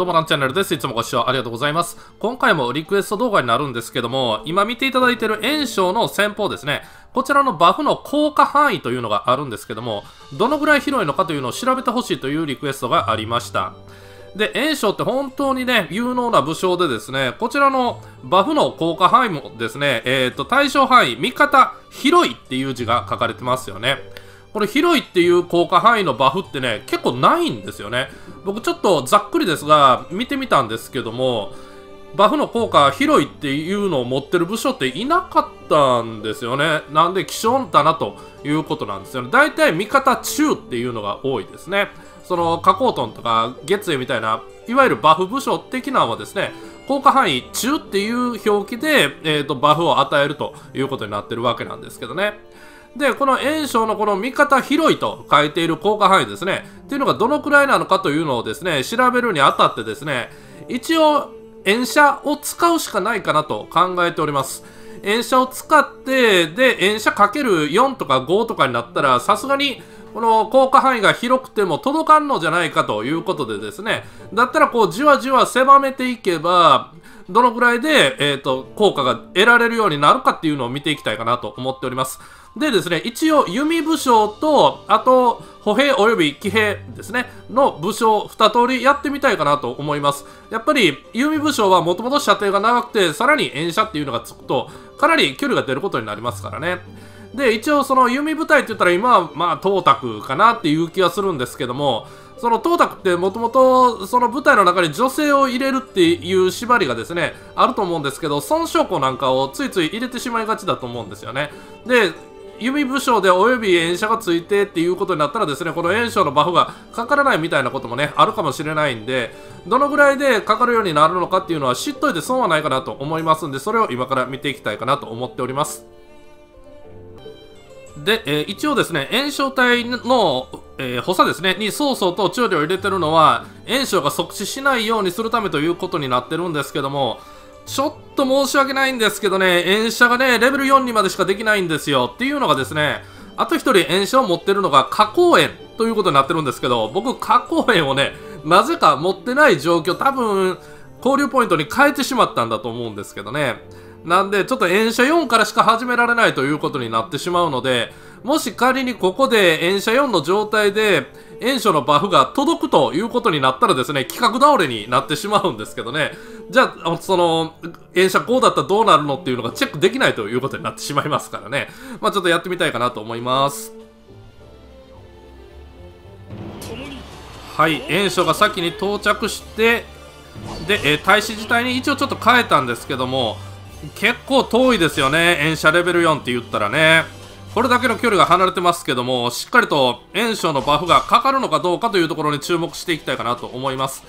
どうもランチャンネルです。いつもご視聴ありがとうございます。今回もリクエスト動画になるんですけども、今見ていただいている炎章の戦法ですね。こちらのバフの効果範囲というのがあるんですけども、どのぐらい広いのかというのを調べてほしいというリクエストがありました。で、炎章って本当にね、有能な武将でですね、こちらのバフの効果範囲もですね、えっ、ー、と、対象範囲、味方、広いっていう字が書かれてますよね。これ広いっていう効果範囲のバフってね、結構ないんですよね。僕ちょっとざっくりですが、見てみたんですけども、バフの効果広いっていうのを持ってる武将っていなかったんですよね。なんで希少だなということなんですよね。大体味方中っていうのが多いですね。その加工トンとか月影みたいな、いわゆるバフ武将的なのはですね、効果範囲中っていう表記で、えーとバフを与えるということになってるわけなんですけどね。で、この炎症のこの見方広いと書いている効果範囲ですね、っていうのがどのくらいなのかというのをですね、調べるにあたってですね、一応、炎射を使うしかないかなと考えております。炎射を使って、で、炎射かける4とか5とかになったら、さすがに、この効果範囲が広くても届かんのじゃないかということでですね、だったらこうじわじわ狭めていけば、どのくらいで、えっ、ー、と、効果が得られるようになるかっていうのを見ていきたいかなと思っております。でですね、一応弓武将と、あと、歩兵及び騎兵ですね、の武将二通りやってみたいかなと思います。やっぱり弓武将はもともと射程が長くて、さらに遠射っていうのがつくと、かなり距離が出ることになりますからね。で、一応その弓部隊って言ったら今はまあ、東卓かなっていう気はするんですけども、その東卓ってもともとその部隊の中に女性を入れるっていう縛りがですね、あると思うんですけど、孫将校なんかをついつい入れてしまいがちだと思うんですよね。で、弓武将でおよび炎射がついてっていうことになったらですね、この炎症のバフがかからないみたいなこともね、あるかもしれないんで、どのぐらいでかかるようになるのかっていうのは知っといて損はないかなと思いますんで、それを今から見ていきたいかなと思っております。で、えー、一応ですね、炎症体の、えー、補佐ですね、に曹操と調理を入れてるのは、炎症が即死しないようにするためということになってるんですけども、ちょっと申し訳ないんですけどね、演者がね、レベル4にまでしかできないんですよ。っていうのがですね、あと1人演者を持ってるのが加工園ということになってるんですけど、僕、加工園をね、なぜか持ってない状況、多分、交流ポイントに変えてしまったんだと思うんですけどね。なんで、ちょっと炎射4からしか始められないということになってしまうので、もし仮にここで炎射4の状態で、炎症のバフが届くということになったらですね、企画倒れになってしまうんですけどね。じゃあ、その、炎射5だったらどうなるのっていうのがチェックできないということになってしまいますからね。まあちょっとやってみたいかなと思います。はい、炎症が先に到着して、で、えー、大使自体に一応ちょっと変えたんですけども、結構遠いですよね、炎射レベル4って言ったらね。これだけの距離が離れてますけども、しっかりと炎症のバフがかかるのかどうかというところに注目していきたいかなと思います。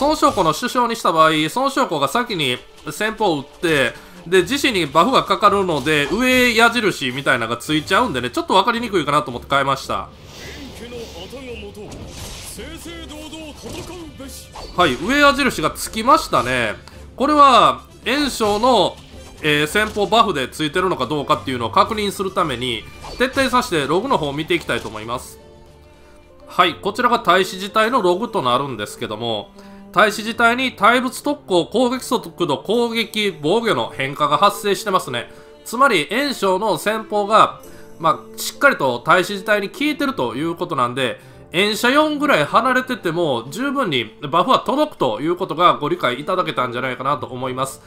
孫将校の首相にした場合、孫将校が先に先方を打って、で、自身にバフがかかるので、上矢印みたいなのがついちゃうんでね、ちょっと分かりにくいかなと思って変えました。はい、上矢印がつきましたね。これは、炎症のえー、先方バフでついてるのかどうかっていうのを確認するために徹底させてログの方を見ていきたいと思います。はいこちらが大使自体のログとなるんですけども大使自体に対物特攻攻撃速度攻撃防御の変化が発生してますね。つまり炎症の先方がまあ、しっかりと大使自体に効いてるということなんで炎射4ぐらい離れてても十分にバフは届くということがご理解いただけたんじゃないかなと思います。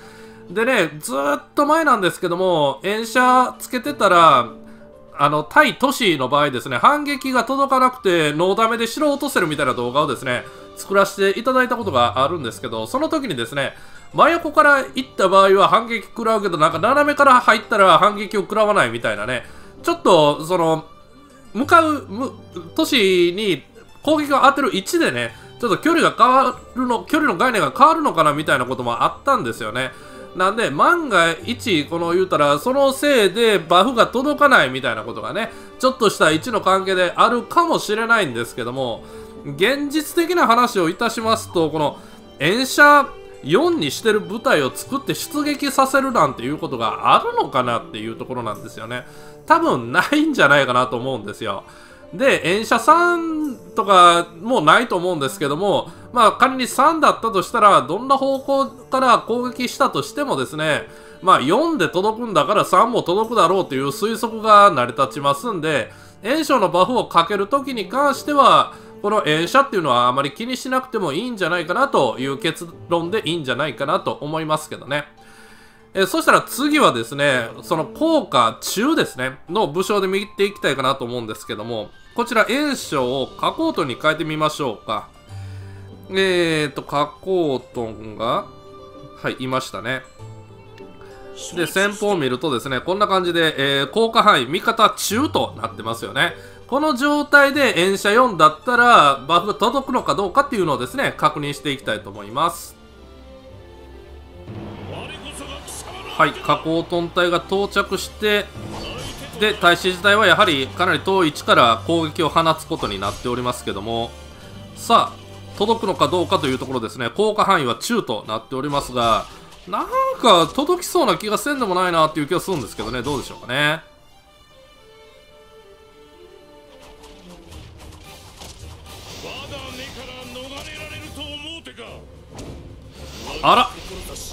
でね、ずっと前なんですけども、炎射つけてたら、あの、対都市の場合ですね、反撃が届かなくて、ノーダメで城を落とせるみたいな動画をですね、作らせていただいたことがあるんですけど、その時にですね、真横から行った場合は反撃食らうけど、なんか斜めから入ったら反撃を食らわないみたいなね、ちょっと、その、向かう、都市に攻撃を当てる位置でね、ちょっと距離が変わるの、距離の概念が変わるのかなみたいなこともあったんですよね。なんで、万が一、この言うたら、そのせいでバフが届かないみたいなことがね、ちょっとした位置の関係であるかもしれないんですけども、現実的な話をいたしますと、この、炎射4にしてる部隊を作って出撃させるなんていうことがあるのかなっていうところなんですよね。多分ないんじゃないかなと思うんですよ。で、炎射3とかもないと思うんですけども、まあ仮に3だったとしたら、どんな方向から攻撃したとしてもですね、まあ4で届くんだから3も届くだろうという推測が成り立ちますんで、炎症のバフをかけるときに関しては、この炎射っていうのはあまり気にしなくてもいいんじゃないかなという結論でいいんじゃないかなと思いますけどね。えそしたら次はですね、その効果中ですね、の武将で見ていきたいかなと思うんですけども、こちら炎症を加工トに変えてみましょうか。えーと、加工トンが、はい、いましたね。で、先方を見るとですね、こんな感じで、えー、効果範囲、味方中となってますよね。この状態で炎射4だったら、バフが届くのかどうかっていうのをですね、確認していきたいと思います。はい、加工トン隊が到着して、で、大使自体はやはりかなり遠い位置から攻撃を放つことになっておりますけども、さあ、届くのかどうかというところですね、効果範囲は中となっておりますが、なんか届きそうな気がせんでもないなっていう気がするんですけどね、どうでしょうかね。あら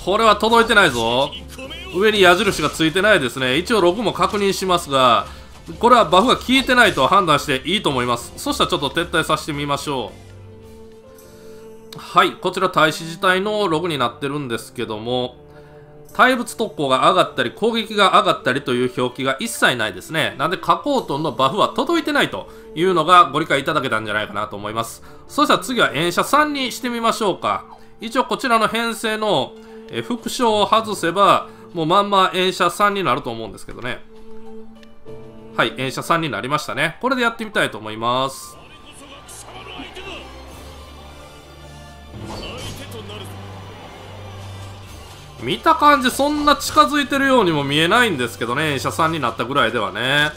これは届いてないぞ。上に矢印がついてないですね。一応ログも確認しますがこれはバフが効いてないと判断していいと思います。そしたらちょっと撤退させてみましょう。はい、こちら大使自体のログになってるんですけども、対物特攻が上がったり攻撃が上がったりという表記が一切ないですね。なんで加工トンのバフは届いてないというのがご理解いただけたんじゃないかなと思います。そしたら次は演者3にしてみましょうか。一応こちらの編成の副将を外せば、もうまんま演者3になると思うんですけどね。はい、演者3になりましたね。これでやってみたいと思います。見た感じそんな近づいてるようにも見えないんですけどね、車さんになったぐらいではね。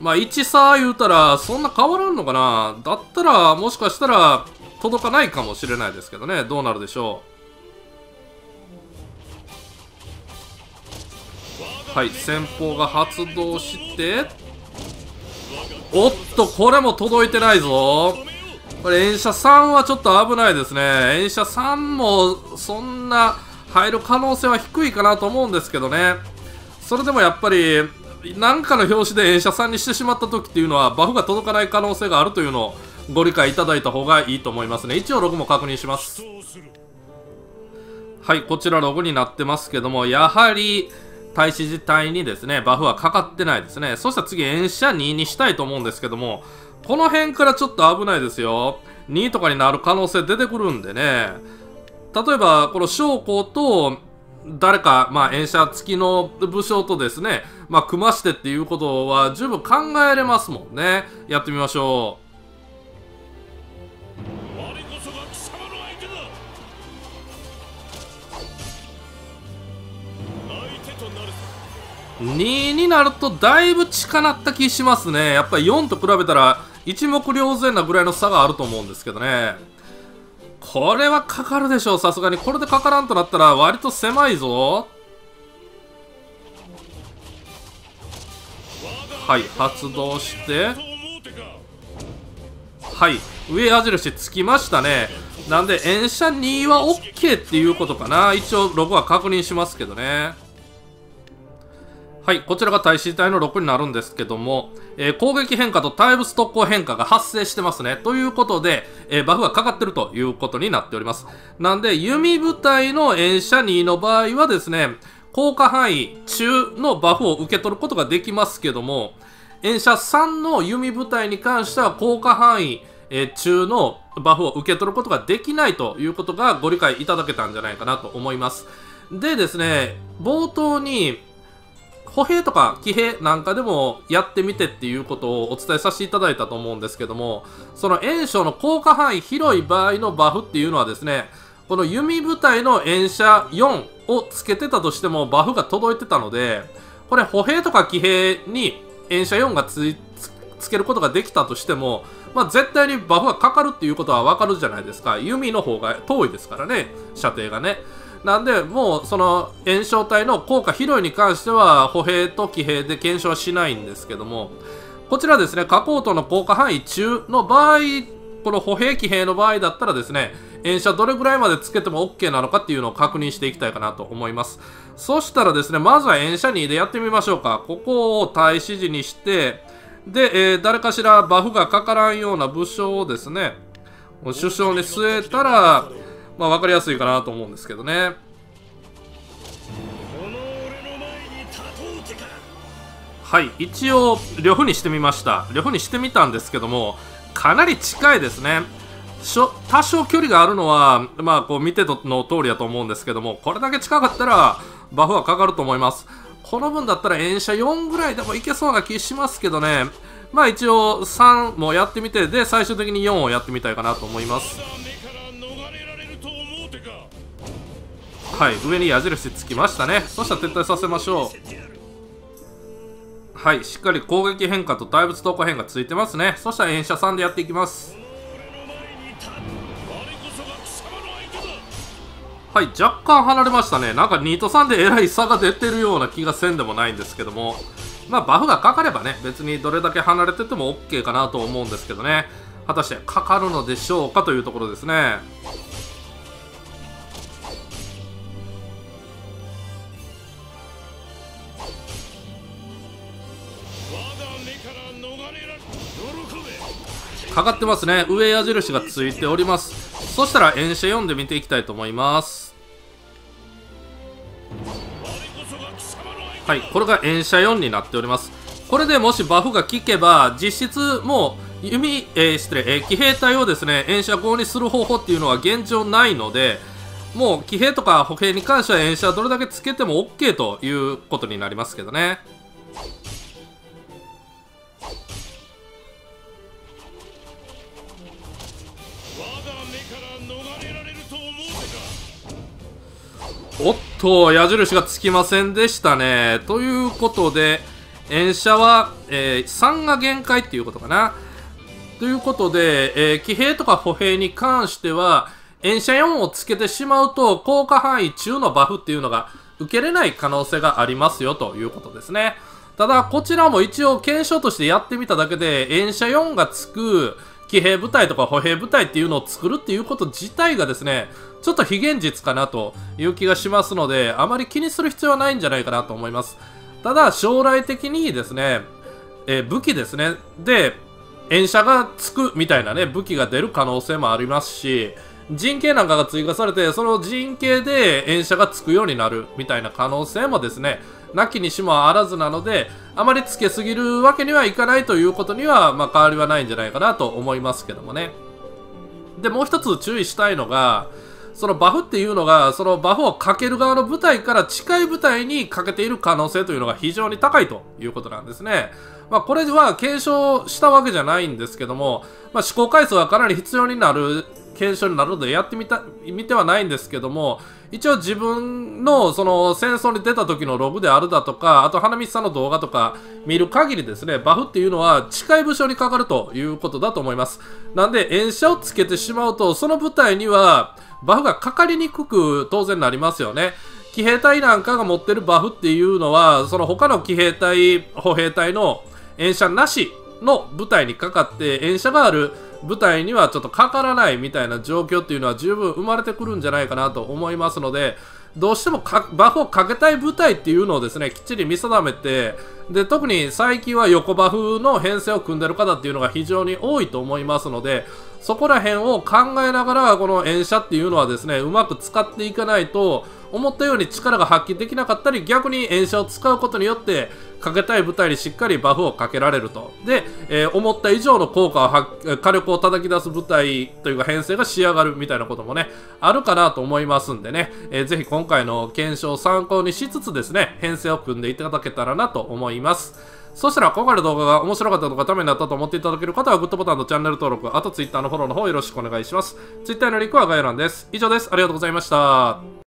まあ1差言うたらそんな変わらんのかなだったらもしかしたら届かないかもしれないですけどね、どうなるでしょう。はい、先方が発動して、おっと、これも届いてないぞ。これ、演者3はちょっと危ないですね。演者3も、そんな、入る可能性は低いかなと思うんですけどね。それでもやっぱり、何かの表紙で演者さんにしてしまった時っていうのは、バフが届かない可能性があるというのをご理解いただいた方がいいと思いますね。一応ログも確認します。はい、こちらログになってますけども、やはり、大使自体にですね、バフはかかってないですね。そしたら次、演者2にしたいと思うんですけども、この辺からちょっと危ないですよ。2とかになる可能性出てくるんでね。例えば、この将校と、誰か、まあ、演者付きの武将とですね、まあ、組ましてっていうことは十分考えれますもんね。やってみましょう。2になるとだいぶ近なった気しますね。やっぱり4と比べたら一目瞭然なぐらいの差があると思うんですけどね。これはかかるでしょう、さすがに。これでかからんとなったら割と狭いぞ。はい、発動して。はい、上矢印つきましたね。なんで、演射2は OK っていうことかな。一応、ロゴは確認しますけどね。はい、こちらが大使隊の6になるんですけども、えー、攻撃変化とタイムス特攻変化が発生してますね。ということで、えー、バフがかかってるということになっております。なんで、弓部隊の演者2の場合はですね、効果範囲中のバフを受け取ることができますけども、演者3の弓部隊に関しては効果範囲、え中のバフを受け取ることができないということがご理解いただけたんじゃないかなと思います。でですね、冒頭に歩兵とか騎兵なんかでもやってみてっていうことをお伝えさせていただいたと思うんですけども、その炎症の効果範囲広い場合のバフっていうのはですね、この弓部隊の炎射4をつけてたとしてもバフが届いてたので、これ歩兵とか騎兵に炎射4がつつけることができたとしても、まあ、絶対にバフがかかるっていうことはわかるじゃないですか。弓の方が遠いですからね、射程がね。なんで、もうその炎症体の効果肥料に関しては歩兵と騎兵で検証しないんですけども、こちらですね、加工との効果範囲中の場合、この歩兵騎兵の場合だったらですね、演射どれぐらいまでつけても OK なのかっていうのを確認していきたいかなと思います。そしたらですね、まずは演射2でやってみましょうか。ここを対指時にして、で、えー、誰かしらバフがかからんような武将をですね、首相に据えたら、まあ分かりやすいかなと思うんですけどね。はい一応呂布にしてみました。呂布にしてみたんですけどもかなり近いですね。多少距離があるのはまあこう見ての通りだと思うんですけどもこれだけ近かったらバフはかかると思います。この分だったら遠射4ぐらいでもいけそうな気しますけどね。まあ一応3もやってみてで最終的に4をやってみたいかなと思います。はい上に矢印つきましたね。そしたら撤退させましょう。はいしっかり攻撃変化と大仏投下変化ついてますね。そしたら演者3でやっていきます。はい若干離れましたね。なんか2と3でえらい差が出てるような気がせんでもないんですけども。まあバフがかかればね別にどれだけ離れてても OK かなと思うんですけどね。果たしてかかるのでしょうかというところですね。かかってますね。上矢印がついております。そしたら演者読んで見ていきたいと思います。はいこれが演者4になっております。これでもしバフが効けば実質もう弓、えー、失礼、えー、騎兵隊をですね演者5にする方法っていうのは現状ないのでもう騎兵とか歩兵に関しては演者どれだけつけても OK ということになりますけどね。おっと、矢印がつきませんでしたね。ということで、演者は、えー、3が限界っていうことかな。ということで、えー、騎兵とか歩兵に関しては、演者4をつけてしまうと、効果範囲中のバフっていうのが受けれない可能性がありますよということですね。ただ、こちらも一応検証としてやってみただけで、演者4がつく騎兵部隊とか歩兵部隊っていうのを作るっていうこと自体がですね、ちょっと非現実かなという気がしますので、あまり気にする必要はないんじゃないかなと思います。ただ、将来的にですね、え武器ですね、で、演射がつくみたいなね、武器が出る可能性もありますし、陣形なんかが追加されて、その陣形で演射がつくようになるみたいな可能性もですね、なきにしもあらずなので、あまりつけすぎるわけにはいかないということには、まあ、変わりはないんじゃないかなと思いますけどもね。で、もう一つ注意したいのが、そのバフっていうのが、そのバフをかける側の舞台から近い舞台にかけている可能性というのが非常に高いということなんですね。まあ、これは検証したわけじゃないんですけども、まあ、試行回数はかなり必要になる検証になるのでやってみた、見てはないんですけども、一応自分のその戦争に出た時のログであるだとか、あと花道さんの動画とか見る限りですね、バフっていうのは近い武将にかかるということだと思います。なんで、演者をつけてしまうと、その舞台にはバフがかかりにくく当然なりますよね。騎兵隊なんかが持ってるバフっていうのは、その他の騎兵隊、歩兵隊の演者なしの舞台にかかって演者がある舞台にはちょっとかからないみたいな状況っていうのは十分生まれてくるんじゃないかなと思いますので、どうしてもバフをかけたい舞台っていうのをですね、きっちり見定めて、で、特に最近は横バフの編成を組んでる方っていうのが非常に多いと思いますので、そこら辺を考えながら、この演射っていうのはですね、うまく使っていかないと、思ったように力が発揮できなかったり、逆に演射を使うことによって、かけたい舞台にしっかりバフをかけられると。で、えー、思った以上の効果を発、火力を叩き出す舞台というか編成が仕上がるみたいなこともね、あるかなと思いますんでね、えー、ぜひ今回の検証を参考にしつつですね、編成を組んでいただけたらなと思います。そしたら今回の動画が面白かったとかためになったと思っていただける方はグッドボタンとチャンネル登録、あと Twitter のフォローの方よろしくお願いします。Twitter のリンクは概要欄です。以上です。ありがとうございました。